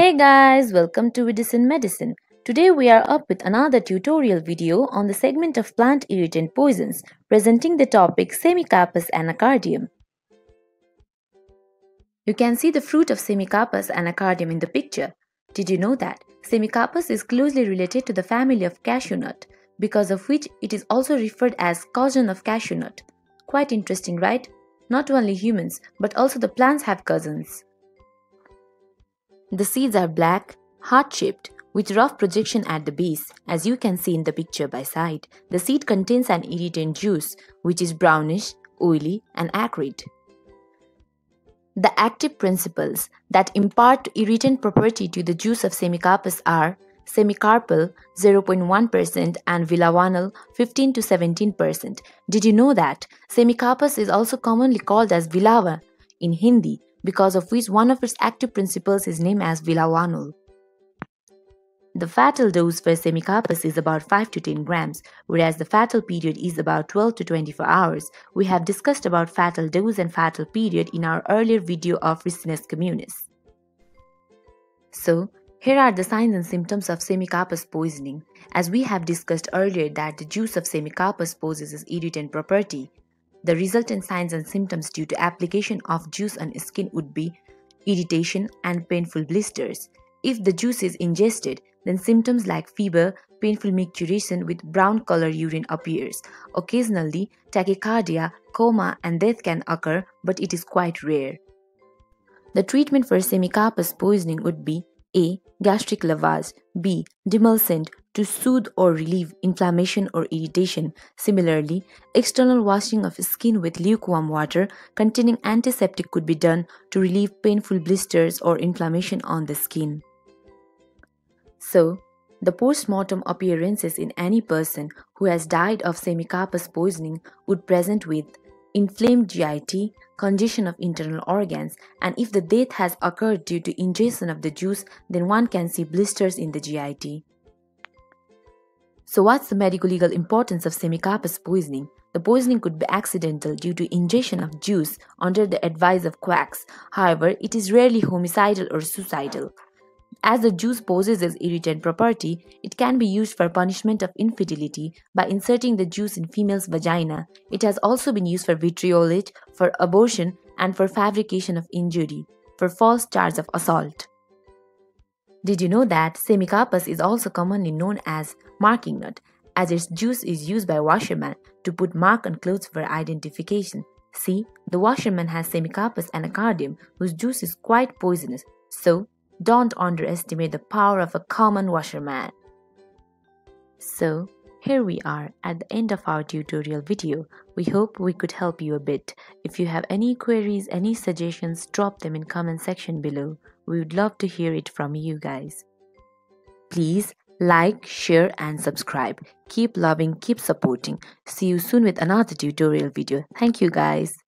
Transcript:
Hey guys, welcome to Wedicine Medicine. Today we are up with another tutorial video on the segment of plant irritant poisons, presenting the topic Semecarpus anacardium. You can see the fruit of Semecarpus anacardium in the picture. Did you know that Semecarpus is closely related to the family of cashew nut, because of which it is also referred as cousin of cashew nut. Quite interesting, right? Not only humans, but also the plants have cousins. The seeds are black, heart-shaped, with rough projection at the base, as you can see in the picture by side. The seed contains an irritant juice, which is brownish, oily, and acrid. The active principles that impart irritant property to the juice of semecarpus are semecarpol 0.1% and bhilawanol 15 to 17%. Did you know that semecarpus is also commonly called as bhilawa in Hindi because of which one of its active principles is named as bhilawanol. The fatal dose for semecarpus is about 5 to 10 grams, whereas the fatal period is about 12 to 24 hours. We have discussed about fatal dose and fatal period in our earlier video of Ricinus communis. So, here are the signs and symptoms of semecarpus poisoning. As we have discussed earlier that the juice of semecarpus possesses irritant property, the resultant signs and symptoms due to application of juice on skin would be irritation and painful blisters. If the juice is ingested, then symptoms like fever, painful micturition with brown color urine appears. Occasionally, tachycardia, coma and death can occur, but it is quite rare. The treatment for semecarpus poisoning would be A. Gastric lavage B. Demulcent to soothe or relieve inflammation or irritation. Similarly, external washing of skin with lukewarm water containing antiseptic could be done to relieve painful blisters or inflammation on the skin. So, the post-mortem appearances in any person who has died of semecarpus poisoning would present with inflamed GIT, congestion of internal organs, and if the death has occurred due to ingestion of the juice, then one can see blisters in the GIT. So what's the medico-legal importance of semecarpus poisoning? The poisoning could be accidental due to ingestion of juice under the advice of quacks. However, it is rarely homicidal or suicidal. As the juice possesses irritant property, it can be used for punishment of infidelity by inserting the juice in female's vagina. It has also been used for vitriolage, for abortion, and for fabrication of injury, for false charge of assault. Did you know that semecarpus is also commonly known as marking nut, as its juice is used by washermen to put mark on clothes for identification? See, the washerman has semecarpus anacardium, whose juice is quite poisonous, so don't underestimate the power of a common washerman. So, here we are at the end of our tutorial video. We hope we could help you a bit. If you have any queries, any suggestions, drop them in comment section below. We would love to hear it from you guys. Please like, share and subscribe. Keep loving, keep supporting. See you soon with another tutorial video. Thank you guys.